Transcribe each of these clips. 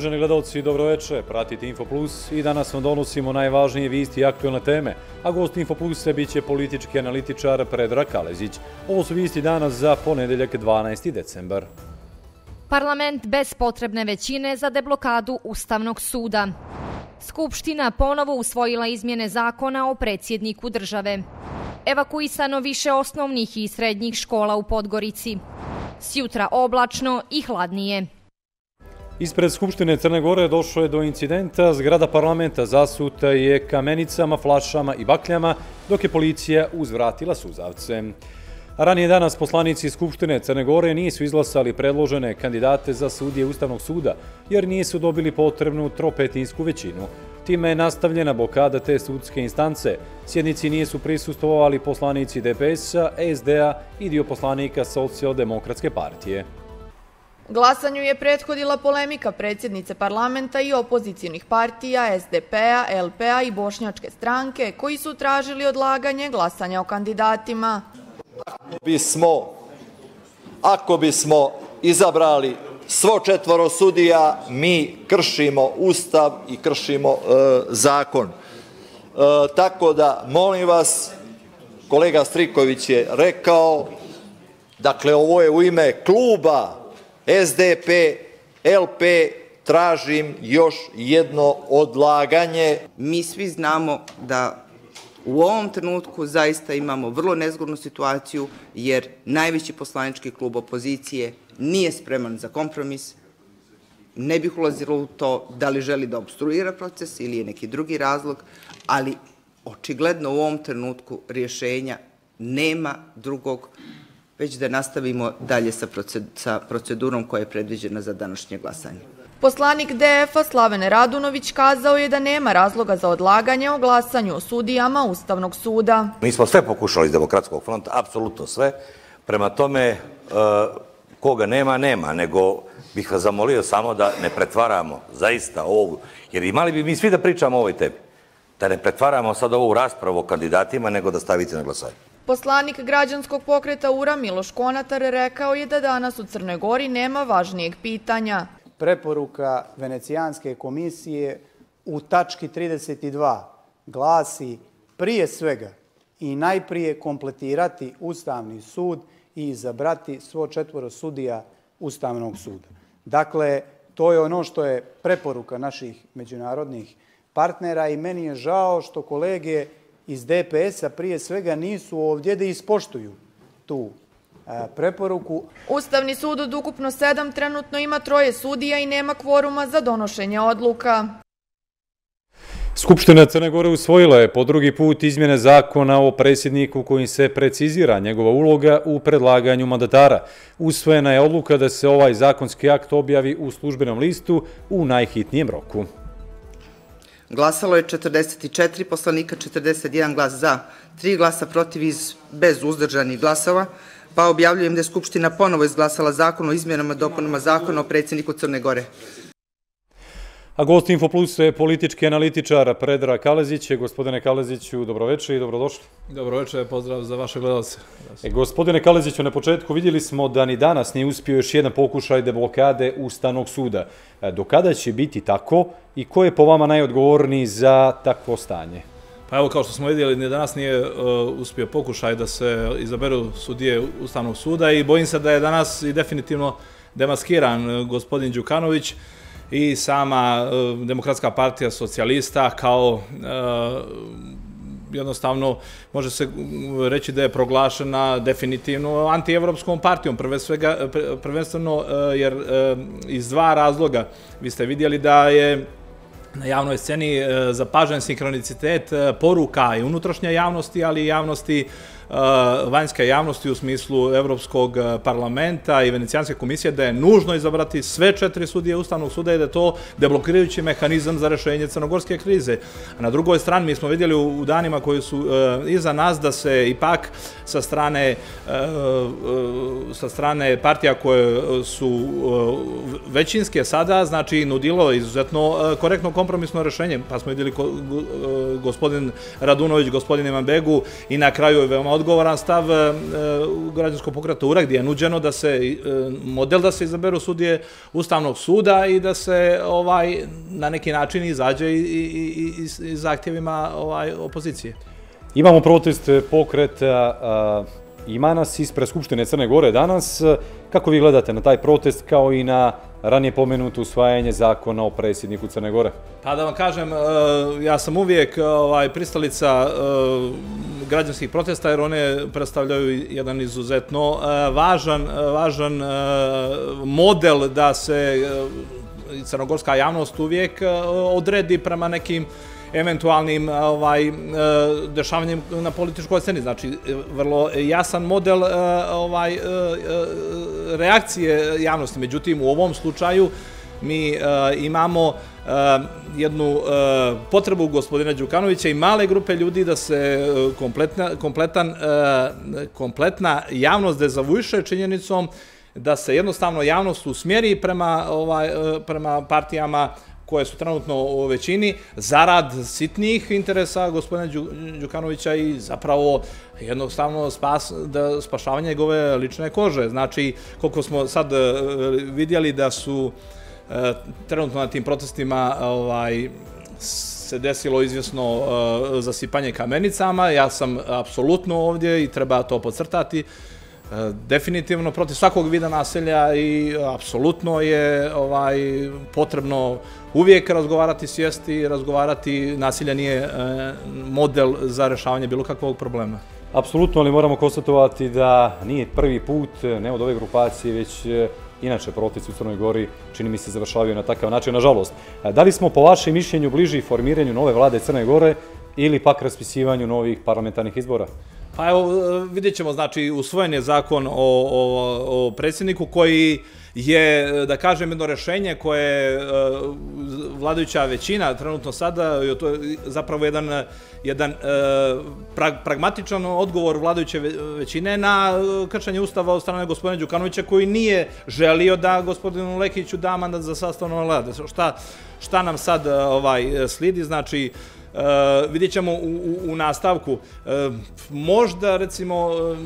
Uvaženi gledalci, dobroveče, pratite Info Plus i danas vam donosimo najvažnije visti i aktualne teme, a gost Info Plus će biće politički analitičar Predrag Kalezić. Ovo su visti danas za ponedeljak 12. decembar. Parlament bez potrebne većine za deblokadu Ustavnog suda. Skupština ponovo usvojila izmjene zakona o predsjedniku države. Evakuisano više osnovnih i srednjih škola u Podgorici. Sjutra oblačno i hladnije. Ispred Skupštine Crne Gore došlo je do incidenta. Zgrada parlamenta zasuta je kamenicama, flašama i bakljama, dok je policija uzvratila suzavce. Ranije danas poslanici Skupštine Crne Gore nisu izlasali predložene kandidate za sudije Ustavnog suda, jer nisu dobili potrebnu tropetinsku većinu. Time je nastavljena blokada te sudske instance. Sjednici nisu prisustovali poslanici DPS-a, SDA i dio poslanika Socialdemokratske partije. Glasanju je prethodila polemika predsjednice parlamenta i opozicijonih partija SDP-a, LP-a i Bošnjačke stranke koji su tražili odlaganje glasanja o kandidatima. Ako Bismo, ako bismo izabrali svo četvoro sudija, mi kršimo ustav i kršimo e, zakon. E, tako da, molim vas, kolega Striković je rekao, dakle, ovo je u ime kluba SDP, LP, tražim još jedno odlaganje. Mi svi znamo da u ovom trenutku zaista imamo vrlo nezgodnu situaciju jer najveći poslanički klub opozicije nije spreman za kompromis, ne bih ulazila u to da li želi da obstruira proces ili je neki drugi razlog, ali očigledno u ovom trenutku rješenja nema drugog već da nastavimo dalje sa procedurom koja je predviđena za današnje glasanje. Poslanik DF-a Slavene Radunović kazao je da nema razloga za odlaganje o glasanju o sudijama Ustavnog suda. Mi smo sve pokušali iz Demokratskog fronta, apsolutno sve. Prema tome, e, koga nema, nema, nego bih vas zamolio samo da ne pretvaramo zaista ovu, jer imali bi mi svi da pričamo o ovoj tebi, da ne pretvaramo sad ovu raspravu o kandidatima, nego da stavite na glasanje. Poslanik građanskog pokreta URA Miloš Konatar rekao je da danas u Crnoj Gori nema važnijeg pitanja. Preporuka Venecijanske komisije u tački 32 glasi prije svega i najprije kompletirati Ustavni sud i izabrati svo četvoro sudija Ustavnog suda. Dakle, to je ono što je preporuka naših međunarodnih partnera i meni je žao što kolege iz DPS-a prije svega nisu ovdje da ispoštuju tu e, preporuku. Ustavni sud od ukupno sedam trenutno ima troje sudija i nema kvoruma za donošenje odluka. Skupština Crne Gore usvojila je po drugi put izmjene zakona o predsjedniku kojim se precizira njegova uloga u predlaganju mandatara. Usvojena je odluka da se ovaj zakonski akt objavi u službenom listu u najhitnijem roku. Glasalo je 44 poslanika, 41 glas za, 3 glasa protiv iz bez uzdržanih glasova, pa objavljujem da je Skupština ponovo izglasala zakon o izmjenama dopunama zakona o predsjedniku Crne Gore. A gost Infoplus je politički analitičar Predra Kalezić. Gospodine Kaleziću, dobroveče i dobrodošli. Dobroveče, pozdrav za vaše gledalce. E, gospodine Kaleziću, na početku vidjeli smo da ni danas nije uspio još jedan pokušaj deblokade Ustanog suda. E, do kada će biti tako i ko je po vama najodgovorniji za takvo stanje? Pa evo, kao što smo vidjeli, ni danas nije uh, uspio pokušaj da se izaberu sudije Ustavnog suda i bojim se da je danas i definitivno demaskiran uh, gospodin Đukanović i sama e, Demokratska partija socijalista kao e, jednostavno može se reći da je proglašena definitivno antievropskom partijom, prvenstveno e, jer e, iz dva razloga. Vi ste vidjeli da je na javnoj sceni zapažen sinkronicitet poruka i unutrašnje javnosti, ali i javnosti Uh, Eh, vanjske javnosti u smislu Evropskog eh, parlamenta i Venecijanske komisije da je nužno izabrati sve četiri sudije Ustavnog suda i da je to deblokirajući mehanizam za rešenje crnogorske krize. A na drugoj strani mi smo vidjeli u danima koji su eh, iza nas da se ipak sa strane sa strane partija koje su većinske sada, znači nudilo izuzetno korektno kompromisno rešenje. Pa smo vidjeli gospodin Radunović, gospodin Imanbegu i na kraju je veoma odgovoran stav e, e, u građanskog pokrata URA gdje je nuđeno da se e, model da se izaberu sudije Ustavnog suda i da se ovaj na neki način izađe i, i, i, i zahtjevima ovaj, opozicije. Imamo protest pokreta ima nas ispred Skupštine Crne Gore danas. Kako vi gledate na taj protest kao i na ranije pomenuto usvajanje zakona o predsjedniku Crne Gore? Pa da vam kažem, e, ja sam uvijek e, ovaj, pristalica e, građanskih protesta jer one predstavljaju jedan izuzetno važan, važan model da se crnogorska javnost uvijek odredi prema nekim eventualnim ovaj e, dešavanjem na političkoj sceni. Znači e, vrlo jasan model e, ovaj reakcije javnosti. Međutim u ovom slučaju mi imamo jednu potrebu gospodina Đukanovića i male grupe ljudi da se kompletna, kompletan, kompletna javnost dezavuiše činjenicom da se jednostavno javnost usmjeri prema, ovaj, prema partijama koje su trenutno u većini, zarad sitnih interesa gospodina Đukanovića i zapravo jednostavno spas, da, spašavanje njegove lične kože. Znači, koliko smo sad e, vidjeli da su e, trenutno na tim protestima ovaj, se desilo izvjesno e, zasipanje kamenicama. Ja sam apsolutno ovdje i treba to podcrtati. E, definitivno protiv svakog vida naselja i apsolutno je ovaj potrebno uvijek razgovarati sjesti, razgovarati, nasilja nije e, model za rešavanje bilo kakvog problema. Apsolutno, ali moramo konstatovati da nije prvi put, ne od ove grupacije, već e, inače protesti u Crnoj Gori, čini mi se, završavaju na takav način, nažalost. Da li smo po vašem mišljenju bliži formiranju nove vlade Crne Gore ili pak raspisivanju novih parlamentarnih izbora? Pa evo, e, vidjet ćemo, znači, usvojen je zakon o, o, o predsjedniku koji je, e, da kažem, jedno rešenje koje e, vladajuća većina trenutno sada, to je zapravo jedan, jedan e, pra, pragmatičan odgovor vladajuće većine na kršanje ustava od strane gospodina Đukanovića koji nije želio da gospodinu Lekiću da mandat za sastavno vlade. Šta, šta nam sad ovaj slidi? Znači, Uh, vidjet ćemo u, u, u nastavku. Uh, možda, recimo, uh,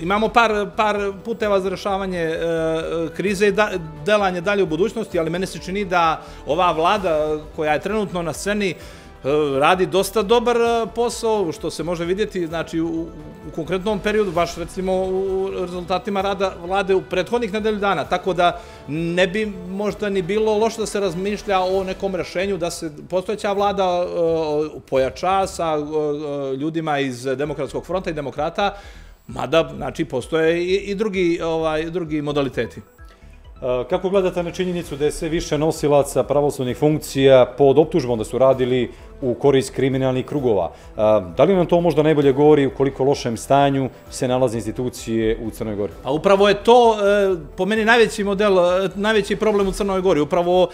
imamo par, par puteva za rešavanje uh, krize i da, delanje dalje u budućnosti, ali mene se čini da ova vlada koja je trenutno na sceni uh, E, radi dosta dobar e, posao, što se može vidjeti znači, u, u konkretnom periodu, baš recimo u rezultatima rada vlade u prethodnih nedelju dana, tako da ne bi možda ni bilo loše da se razmišlja o nekom rešenju da se postojeća vlada uh, pojača sa uh, ljudima iz Demokratskog fronta i demokrata, mada znači, postoje i, i drugi, ovaj, drugi modaliteti. Eh, kako gledate na činjenicu da je sve više nosilaca pravoslovnih funkcija pod optužbom da su radili u korist kriminalnih krugova? Eh, da li nam to možda najbolje govori u koliko lošem stanju se nalaze institucije u Crnoj Gori? A upravo je to, eh, po meni, najveći model, najveći problem u Crnoj Gori. Upravo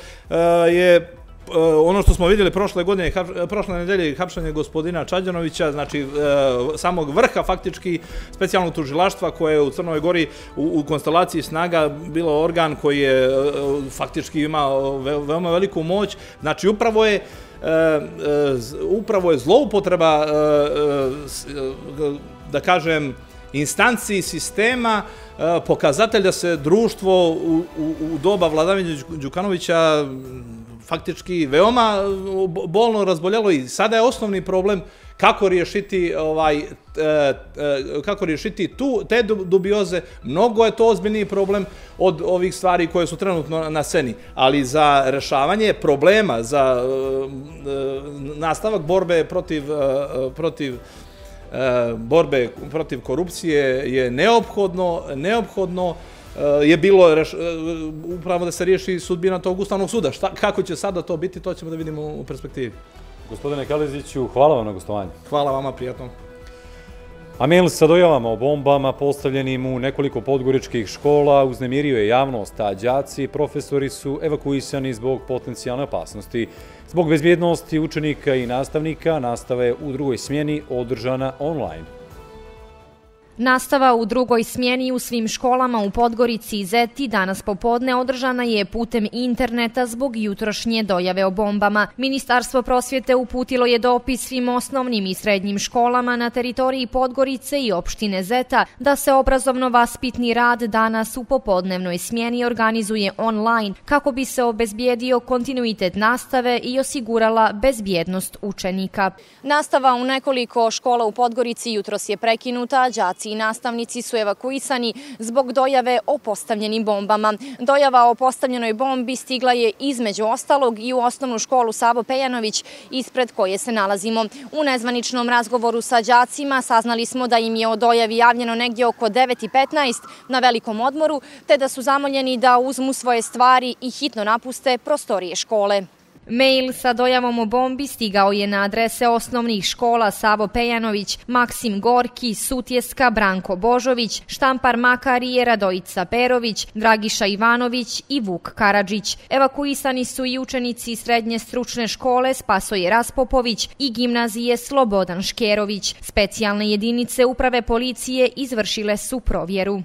je Eh, ono što smo vidjeli prošle godine, eh, prošle nedelje, hapšanje gospodina Čađanovića, znači eh, samog vrha faktički specijalnog tužilaštva koje je u Crnoj Gori u, u konstelaciji snaga bilo organ koji je faktički ima veoma veliku moć, znači upravo je upravo je zloupotreba da kažem instanciji sistema pokazatelj da se društvo u, u, u doba vladavine Đukanovića faktički veoma uh, bolno razboljelo i sada je osnovni problem kako riješiti ovaj uh, kako riješiti tu te dubioze. Mnogo je to ozbiljni problem od ovih stvari koje su trenutno na sceni ali za rešavanje problema za uh, nastavak borbe protiv protiv borbe protiv korupcije je neophodno neophodno je bilo reš, e, upravo da se riješi sudbina tog ustavnog suda. Šta, kako će sada to biti, to ćemo da vidimo u perspektivi. Gospodine Kaleziću, hvala vam na gostovanju. Hvala vama, prijatno. A mail sa dojavama o bombama postavljenim u nekoliko podgoričkih škola uznemirio je javnost, a džaci i profesori su evakuisani zbog potencijalne opasnosti. Zbog bezbjednosti učenika i nastavnika nastave u drugoj smjeni održana online. Nastava u drugoj smjeni u svim školama u Podgorici i Zeti danas popodne održana je putem interneta zbog jutrošnje dojave o bombama. Ministarstvo prosvjete uputilo je dopis svim osnovnim i srednjim školama na teritoriji Podgorice i opštine Zeta da se obrazovno-vaspitni rad danas u popodnevnoj smjeni organizuje online kako bi se obezbijedio kontinuitet nastave i osigurala bezbjednost učenika. Nastava u nekoliko škola u Podgorici jutros je prekinuta, džaci i nastavnici su evakuisani zbog dojave o postavljenim bombama. Dojava o postavljenoj bombi stigla je između ostalog i u osnovnu školu Savo Pejanović, ispred koje se nalazimo. U nezvaničnom razgovoru sa džacima saznali smo da im je o dojavi javljeno negdje oko 9.15 na velikom odmoru, te da su zamoljeni da uzmu svoje stvari i hitno napuste prostorije škole. Mail sa dojavom o bombi stigao je na adrese osnovnih škola Savo Pejanović, Maksim Gorki, Sutjeska, Branko Božović, Štampar Makarije, Radojica Perović, Dragiša Ivanović i Vuk Karadžić. Evakuisani su i učenici srednje stručne škole Spasoje Raspopović i gimnazije Slobodan Škerović. Specijalne jedinice uprave policije izvršile su provjeru.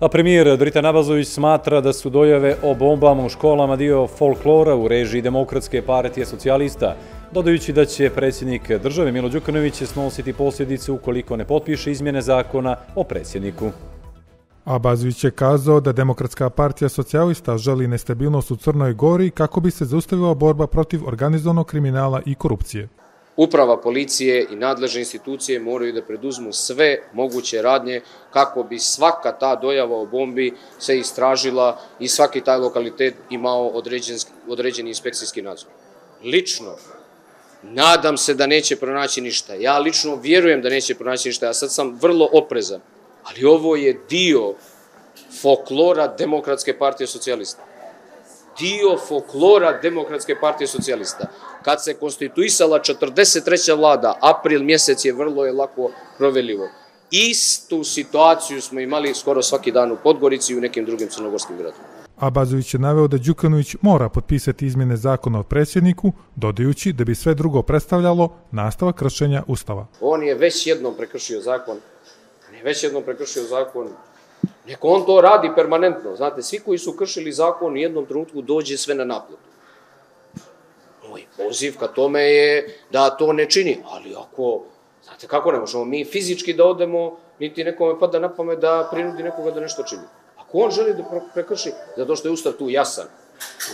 A premijer Drita Nabazović smatra da su dojave o bombama u školama dio folklora u režiji Demokratske partije socijalista, dodajući da će predsjednik države Milo Đukanović snositi posljedice ukoliko ne potpiše izmjene zakona o predsjedniku. Abazović je kazao da Demokratska partija socijalista želi nestabilnost u Crnoj Gori kako bi se zaustavila borba protiv organizovanog kriminala i korupcije. Uprava policije i nadležne institucije moraju da preduzmu sve moguće radnje kako bi svaka ta dojava o bombi se istražila i svaki taj lokalitet imao određen, određeni inspekcijski nadzor. Lično, nadam se da neće pronaći ništa. Ja lično vjerujem da neće pronaći ništa. Ja sad sam vrlo oprezan. Ali ovo je dio folklora Demokratske partije socijalista dio folklora Demokratske partije socijalista. Kad se konstituisala 43. vlada, april mjesec je vrlo je lako proveljivo. Istu situaciju smo imali skoro svaki dan u Podgorici i u nekim drugim crnogorskim gradima. Abazović je naveo da Đukanović mora potpisati izmjene zakona o predsjedniku, dodajući da bi sve drugo predstavljalo nastava kršenja Ustava. On je već jednom prekršio zakon, on je već jednom prekršio zakon Neko on to radi permanentno. Znate, svi koji su kršili zakon u jednom trenutku dođe sve na naplatu. Poziv ka tome je da to ne čini. Ali ako, znate kako ne možemo mi fizički da odemo, niti nekome pada na pamet da prinudi nekoga da nešto čini. Ako on želi da prekrši, zato što je ustav tu jasan,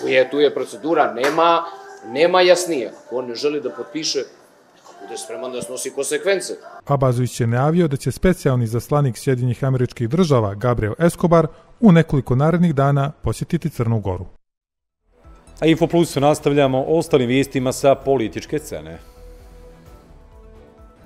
tu je, tu je procedura, nema, nema jasnije. Ako on ne želi da potpiše, bude spreman da snosi konsekvence. Abazović je najavio da će specijalni zaslanik Sjedinjih američkih država Gabriel Escobar u nekoliko narednih dana posjetiti Crnu Goru. A Infoplus nastavljamo ostalim vijestima sa političke scene.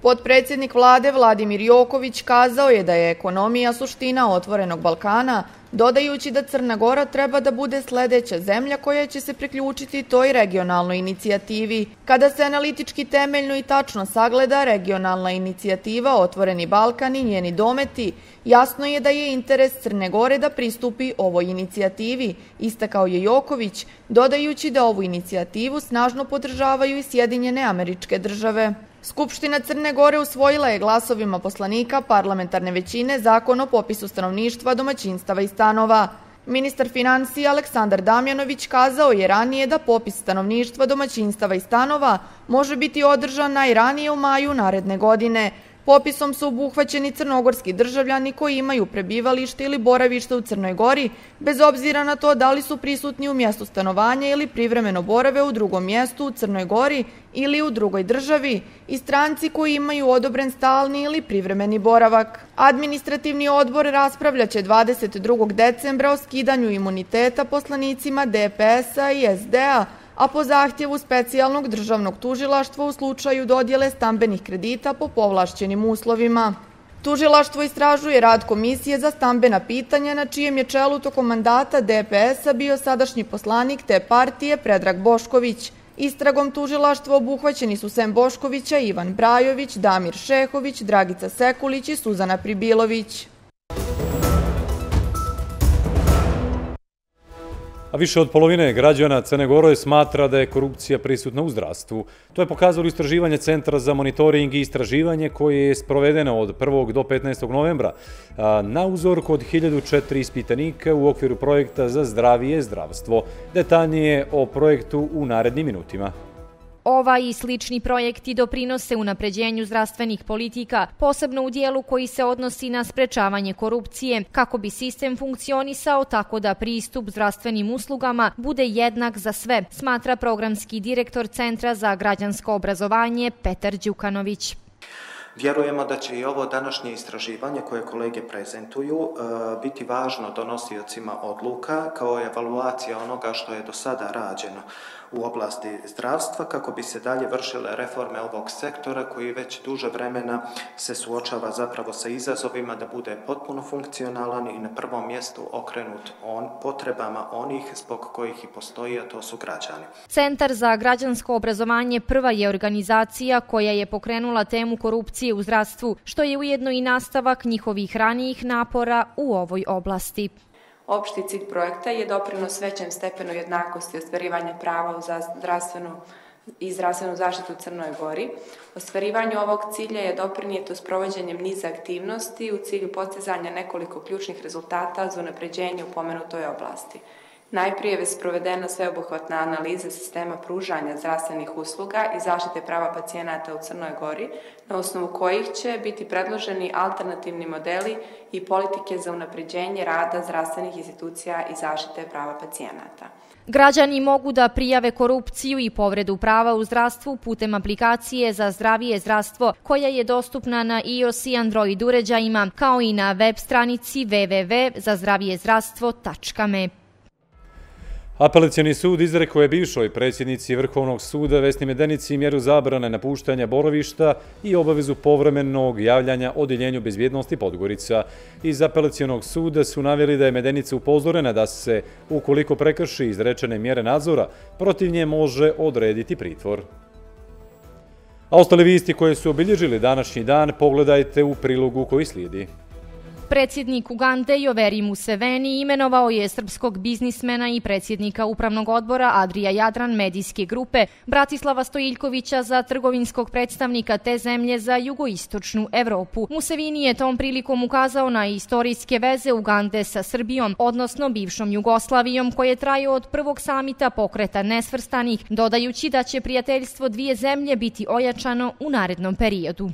Podpredsjednik vlade Vladimir Joković kazao je da je ekonomija suština otvorenog Balkana, dodajući da Crna Gora treba da bude sledeća zemlja koja će se priključiti toj regionalnoj inicijativi. Kada se analitički temeljno i tačno sagleda regionalna inicijativa Otvoreni Balkan i njeni dometi, jasno je da je interes Crne Gore da pristupi ovoj inicijativi, istakao je Joković, dodajući da ovu inicijativu snažno podržavaju i Sjedinjene američke države. Skupština Crne Gore usvojila je glasovima poslanika parlamentarne većine zakon o popisu stanovništva, domaćinstava i stanova. Ministar financija Aleksandar Damjanović kazao je ranije da popis stanovništva, domaćinstava i stanova može biti održan najranije u maju naredne godine, Popisom su obuhvaćeni crnogorski državljani koji imaju prebivalište ili boravište u Crnoj Gori, bez obzira na to da li su prisutni u mjestu stanovanja ili privremeno borave u drugom mjestu u Crnoj Gori ili u drugoj državi i stranci koji imaju odobren stalni ili privremeni boravak. Administrativni odbor raspravljaće 22. decembra o skidanju imuniteta poslanicima DPS-a i SD-a, a po zahtjevu specijalnog državnog tužilaštva u slučaju dodjele stambenih kredita po povlašćenim uslovima. Tužilaštvo istražuje rad Komisije za stambena pitanja na čijem je čelu tokom mandata DPS-a bio sadašnji poslanik te partije Predrag Bošković. Istragom tužilaštva obuhvaćeni su Sem Boškovića, Ivan Brajović, Damir Šehović, Dragica Sekulić i Suzana Pribilović. A više od polovine građana Crne Gore smatra da je korupcija prisutna u zdravstvu. To je pokazalo istraživanje Centra za monitoring i istraživanje koje je sprovedeno od 1. do 15. novembra na uzor kod 1004 ispitanika u okviru projekta za zdravije zdravstvo. Detaljnije o projektu u narednim minutima. Ova i slični projekti doprinose unapređenju zdravstvenih politika, posebno u dijelu koji se odnosi na sprečavanje korupcije, kako bi sistem funkcionisao tako da pristup zdravstvenim uslugama bude jednak za sve, smatra programski direktor Centra za građansko obrazovanje Petar Đukanović. Vjerujemo da će i ovo današnje istraživanje koje kolege prezentuju e, biti važno donosiocima odluka kao evaluacija onoga što je do sada rađeno u oblasti zdravstva kako bi se dalje vršile reforme ovog sektora koji već duže vremena se suočava zapravo sa izazovima da bude potpuno funkcionalan i na prvom mjestu okrenut on, potrebama onih zbog kojih i postoji, a to su građani. Centar za građansko obrazovanje prva je organizacija koja je pokrenula temu korupcije u zdravstvu, što je ujedno i nastavak njihovih ranijih napora u ovoj oblasti. Opšti cilj projekta je doprinos većem stepenu jednakosti ostvarivanja prava u zdravstvenu i zdravstvenu zaštitu u Crnoj Gori. Ostvarivanju ovog cilja je doprinijeto s provođenjem niza aktivnosti u cilju postizanja nekoliko ključnih rezultata za unapređenje u pomenutoj oblasti. Najprije je sprovedena sveobuhvatna analiza sistema pružanja zdravstvenih usluga i zaštite prava pacijenata u Crnoj Gori, na osnovu kojih će biti predloženi alternativni modeli i politike za unapređenje rada zdravstvenih institucija i zaštite prava pacijenata. Građani mogu da prijave korupciju i povredu prava u zdravstvu putem aplikacije za zdravije zdravstvo koja je dostupna na iOS i Android uređajima kao i na web stranici www.zazdravijezdravstvo.me. Apelacijani sud izrekao je bivšoj predsjednici Vrhovnog suda Vesni Medenici mjeru zabrane napuštanja borovišta i obavezu povremenog javljanja odjeljenju bezbjednosti Podgorica. Iz apelacijanog suda su navjeli da je Medenica upozorena da se, ukoliko prekrši izrečene mjere nadzora, protiv nje može odrediti pritvor. A ostale visti koje su obilježili današnji dan pogledajte u prilogu koji slijedi. Predsjednik Ugande Joveri Museveni imenovao je srpskog biznismena i predsjednika Upravnog odbora Adrija Jadran medijske grupe Bratislava Stojiljkovića za trgovinskog predstavnika te zemlje za jugoistočnu Evropu. Musevini je tom prilikom ukazao na istorijske veze Ugande sa Srbijom, odnosno bivšom Jugoslavijom, koje traju od prvog samita pokreta nesvrstanih, dodajući da će prijateljstvo dvije zemlje biti ojačano u narednom periodu.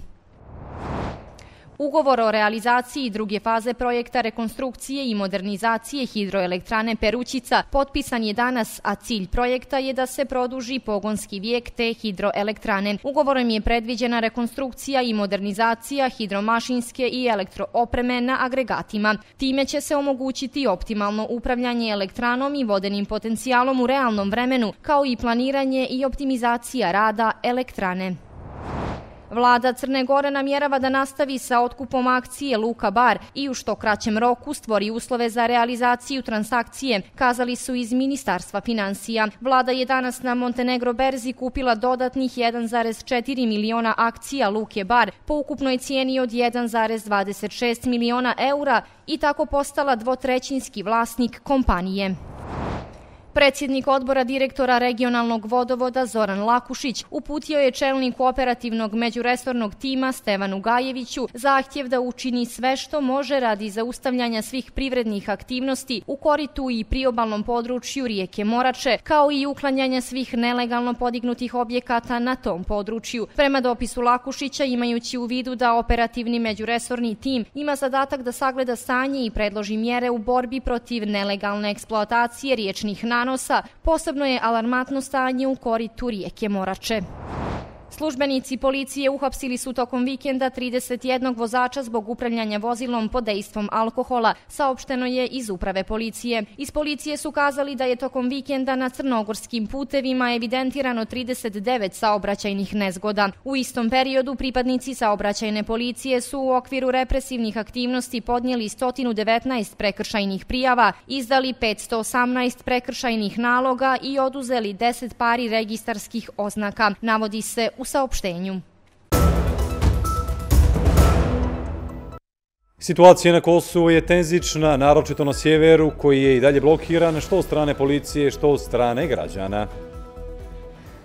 Ugovor o realizaciji druge faze projekta rekonstrukcije i modernizacije hidroelektrane Perućica potpisan je danas, a cilj projekta je da se produži pogonski vijek te hidroelektrane. Ugovorom je predviđena rekonstrukcija i modernizacija hidromašinske i elektroopreme na agregatima. Time će se omogućiti optimalno upravljanje elektranom i vodenim potencijalom u realnom vremenu, kao i planiranje i optimizacija rada elektrane. Vlada Crne Gore namjerava da nastavi sa otkupom akcije Luka Bar i u što kraćem roku stvori uslove za realizaciju transakcije, kazali su iz Ministarstva financija. Vlada je danas na Montenegro Berzi kupila dodatnih 1,4 miliona akcija Luke Bar po ukupnoj cijeni od 1,26 miliona eura i tako postala dvotrećinski vlasnik kompanije. Predsjednik odbora direktora regionalnog vodovoda Zoran Lakušić uputio je čelniku operativnog međuresornog tima Stevanu Gajeviću zahtjev da učini sve što može radi zaustavljanja svih privrednih aktivnosti u koritu i priobalnom području rijeke Morače, kao i uklanjanja svih nelegalno podignutih objekata na tom području. Prema dopisu Lakušića, imajući u vidu da operativni međuresorni tim ima zadatak da sagleda stanje i predloži mjere u borbi protiv nelegalne eksploatacije riječnih nanosa, nanosa, posebno je alarmatno stanje u koritu rijeke Morače. Službenici policije uhapsili su tokom vikenda 31 vozača zbog upravljanja vozilom pod dejstvom alkohola, saopšteno je iz uprave policije. Iz policije su kazali da je tokom vikenda na crnogorskim putevima evidentirano 39 saobraćajnih nezgoda. U istom periodu pripadnici saobraćajne policije su u okviru represivnih aktivnosti podnijeli 119 prekršajnih prijava, izdali 518 prekršajnih naloga i oduzeli 10 pari registarskih oznaka. Navodi se u saopštenju. Situacija na Kosovu je tenzična, naročito na sjeveru, koji je i dalje blokiran, što od strane policije, što od strane građana.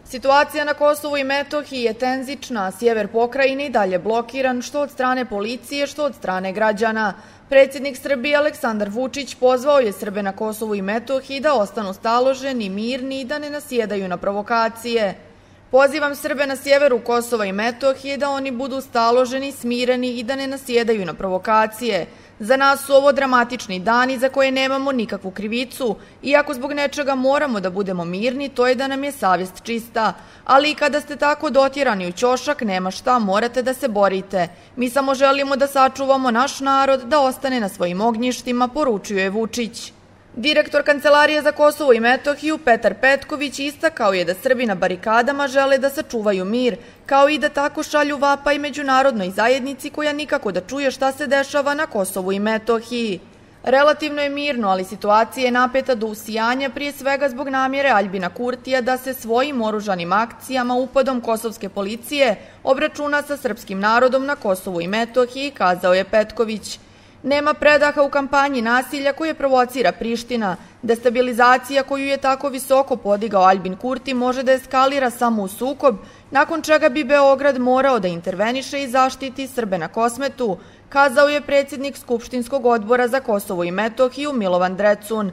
Situacija na Kosovu i Metohiji je tenzična, sjever pokrajine i dalje blokiran, što od strane policije, što od strane građana. Predsjednik Srbije Aleksandar Vučić pozvao je Srbe na Kosovu i Metohiji da ostanu staloženi, mirni i da ne nasjedaju na provokacije. Pozivam Srbe na sjeveru Kosova i Metohije da oni budu staloženi, smireni i da ne nasjedaju na provokacije. Za nas su ovo dramatični dani za koje nemamo nikakvu krivicu, iako zbog nečega moramo da budemo mirni, to je da nam je savjest čista. Ali i kada ste tako dotjerani u ćošak, nema šta, morate da se borite. Mi samo želimo da sačuvamo naš narod, da ostane na svojim ognjištima, poručuje Vučić. Direktor Kancelarije za Kosovo i Metohiju Petar Petković istakao je da Srbi na barikadama žele da sačuvaju mir, kao i da tako šalju vapa i međunarodnoj zajednici koja nikako da čuje šta se dešava na Kosovu i Metohiji. Relativno je mirno, ali situacija je napeta do usijanja prije svega zbog namjere Aljbina Kurtija da se svojim oružanim akcijama upadom kosovske policije obračuna sa srpskim narodom na Kosovu i Metohiji, kazao je Petković. Nema predaha u kampanji nasilja koje provocira Priština. Destabilizacija koju je tako visoko podigao Albin Kurti može da eskalira samo u sukob, nakon čega bi Beograd morao da interveniše i zaštiti Srbe na kosmetu, kazao je predsjednik Skupštinskog odbora za Kosovo i Metohiju Milovan Drecun.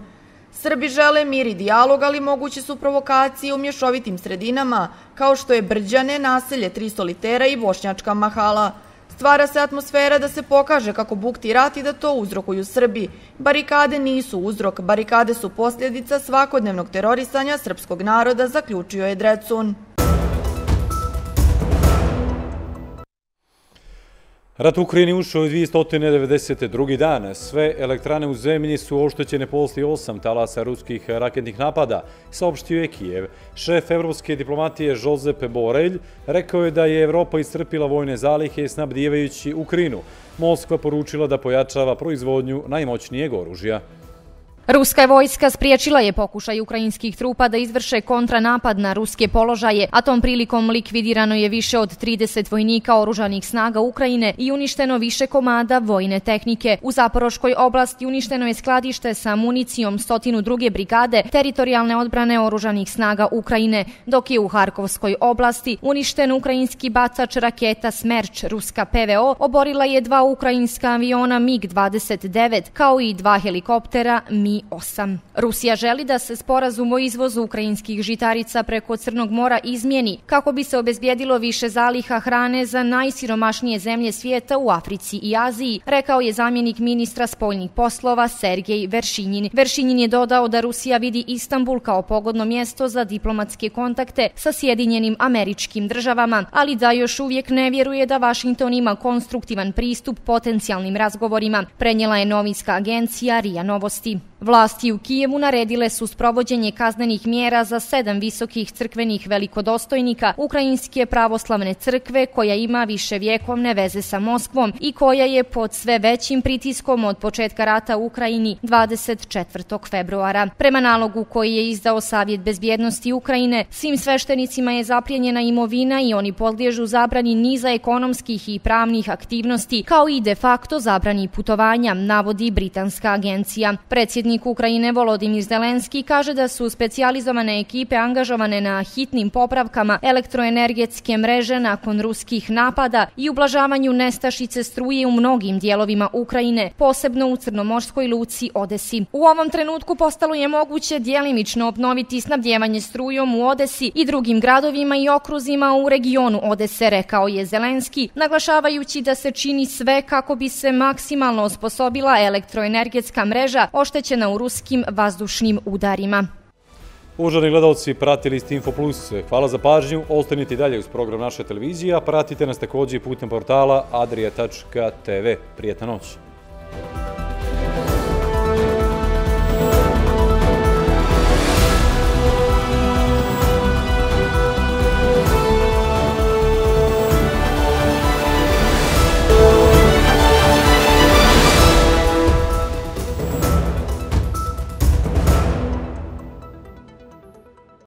Srbi žele mir i dijalog, ali moguće su provokacije u mješovitim sredinama, kao što je Brđane, naselje Tri solitera i Bošnjačka mahala. Stvara se atmosfera da se pokaže kako bukti rat i da to uzrokuju Srbi. Barikade nisu uzrok, barikade su posljedica svakodnevnog terorisanja srpskog naroda, zaključio je Drecun. Rat u Ukrajini ušao je 292. dan. Sve elektrane u zemlji su oštećene posli osam talasa ruskih raketnih napada, saopštio je Kijev. Šef evropske diplomatije Josep Borelj rekao je da je Evropa iscrpila vojne zalihe snabdijevajući Ukrajinu. Moskva poručila da pojačava proizvodnju najmoćnijeg oružja. Ruska vojska spriječila je pokušaj ukrajinskih trupa da izvrše kontranapad na ruske položaje, a tom prilikom likvidirano je više od 30 vojnika oružanih snaga Ukrajine i uništeno više komada vojne tehnike. U Zaporoškoj oblasti uništeno je skladište sa municijom 102. brigade teritorijalne odbrane oružanih snaga Ukrajine, dok je u Harkovskoj oblasti uništen ukrajinski bacač raketa Smerč Ruska PVO oborila je dva ukrajinska aviona MiG-29 kao i dva helikoptera MiG-29. Mi-29. 8. Rusija želi da se sporazum o izvozu ukrajinskih žitarica preko Crnog mora izmjeni kako bi se obezbjedilo više zaliha hrane za najsiromašnije zemlje svijeta u Africi i Aziji, rekao je zamjenik ministra spoljnih poslova Sergej Veršinjin. Veršinjin je dodao da Rusija vidi Istanbul kao pogodno mjesto za diplomatske kontakte sa Sjedinjenim američkim državama, ali da još uvijek ne vjeruje da Vašington ima konstruktivan pristup potencijalnim razgovorima, prenijela je novinska agencija RIA Novosti. Vlasti u Kijevu naredile su sprovođenje kaznenih mjera za sedam visokih crkvenih velikodostojnika Ukrajinske pravoslavne crkve koja ima više vjekovne veze sa Moskvom i koja je pod sve većim pritiskom od početka rata u Ukrajini 24. februara. Prema nalogu koji je izdao Savjet bezbjednosti Ukrajine, svim sveštenicima je zapljenjena imovina i oni podliježu zabrani niza ekonomskih i pravnih aktivnosti kao i de facto zabrani putovanja, navodi Britanska agencija. Predsjednik predsjednik Ukrajine Volodimir Zelenski kaže da su specijalizovane ekipe angažovane na hitnim popravkama elektroenergetske mreže nakon ruskih napada i ublažavanju nestašice struje u mnogim dijelovima Ukrajine, posebno u Crnomorskoj luci Odesi. U ovom trenutku postalo je moguće dijelimično obnoviti snabdjevanje strujom u Odesi i drugim gradovima i okruzima u regionu Odese, rekao je Zelenski, naglašavajući da se čini sve kako bi se maksimalno osposobila elektroenergetska mreža oštećena u ruskim vazdušnim udarima. Uvaženi gledalci, pratili ste Info Plus. Hvala za pažnju. Ostanite dalje uz program naše televizije, a pratite nas također putem portala adria.tv. Prijetna noć.